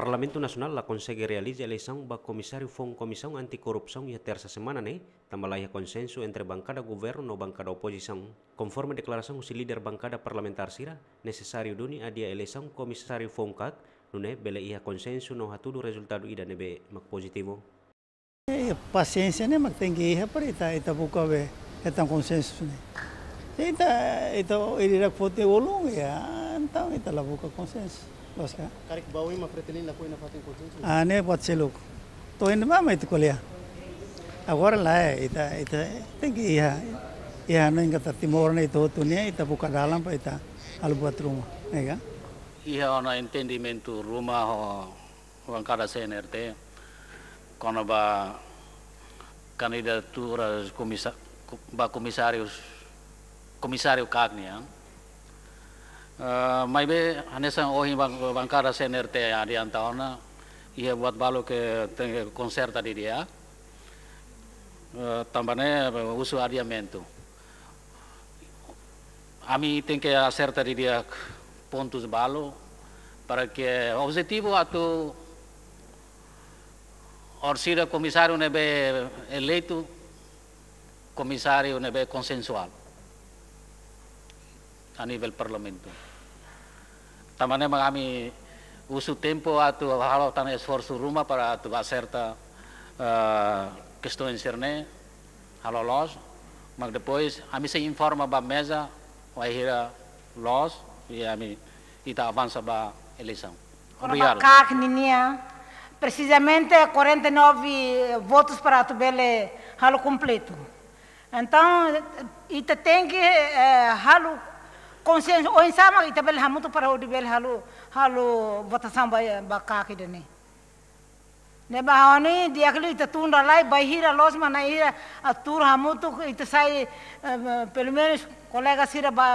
Parlamento Nacional lá consegue realizar a eleição do comissário FON Comissão Anticorrupção e a terça semana, né? Também consenso entre bancada governo e bancada oposição. Conforme declaração do líder bancada parlamentar Sira, necessário duni a dia eleição comissário FONCAC, não é? Bela ia consenso, não há tudo resultado ida nebe mak positivo. É, paciência, né? Mas tem que ir para ita ita buka be, ita consenso, né? Ita ita irá fote olong ya, então ita lá buka consenso. Ya. Ane ah, buat seluk. Tuh ini mama itu kuliah. Ah, Agora lah ya, ita ita tinggi iya. Iya, anu nih nggak tertimur nih itu tuh nih, ita buka dalam pak ita alu buat rumah, nih kan? Iya, ono entendimento rumah oh, ho, wong kada CNRT, kono ba kandidatura eh, komisar, ba komisarius, komisario kagni ya. Uh, mas be hanesa ohi bancada CNRT adianta ona. Ia buat balo que tem conserta di dia. Uh, também uso adiamento ami tem que acertar di dia pontos balo. Para que o objetivo atu orsira comissário nebe eleito comissário nebe consensual a nível parlamento tamane magami uso tempo atu halo tan esforço ruma para atu acerta uh, questões cerne halo los mas depois a se informa ba mesa vai hira los e a ita avança ba eleição Obrigado. precisamente 49 votos para a bele halo completo. Então, ita tem que eh, halo consenso, ou em sama ita bele hamuto para o bele halo halo votação ba ba kaki dene. Ne ba hani dia que ita tunda lá e bahira los mana ira a tur hamuto ita sai uh, pelo menos colega sira ba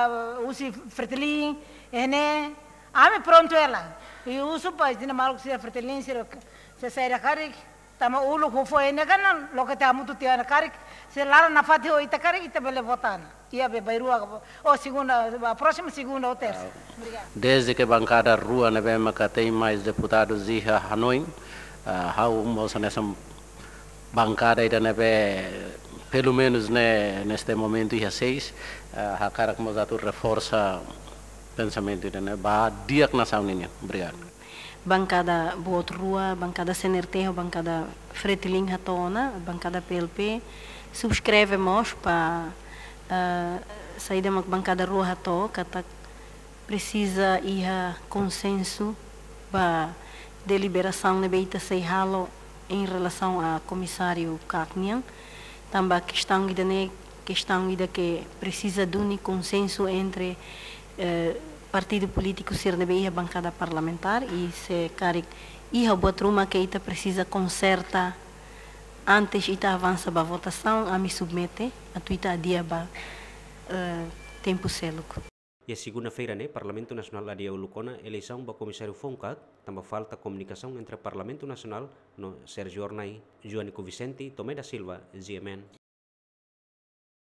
usi fretilin ene ame pronto ela e uso pa dina malu sira fretilin sira se sai da karik tama ulu hufo ene kana lo que te amutu tia na karik se lara na fati o ita karik ita bele votana ia be bairua o segunda a próxima segunda ou terça desde que bancada rua na bem tem mais deputados e Hanoi how moça nessa bancada ainda na pelo menos né, neste momento ia seis a cara como já tu reforça pensamento né ba dia que nação ninha obrigado bancada Boot Rua, bancada CNRT, bancada Fretilin Ratona, bancada PLP, subscrevemos para uh, sair da bancada Rua Rato, que tá, precisa ir a consenso para deliberação na Beita Seihalo em relação ao comissário Kaknian. Também a questão de questão de que precisa de um consenso entre uh, partido político ser de a bancada parlamentar e se cari e a boa que ita precisa conserta antes ita avança a votação a me submete a tuita a dia ba uh, tempo céluco. E a segunda-feira, né, Parlamento Nacional adia Lucona, eleição do comissário FONCAC, também falta comunicação entre Parlamento Nacional, no Sérgio Ornai, Joanico Vicente, Tomé da Silva, GMN.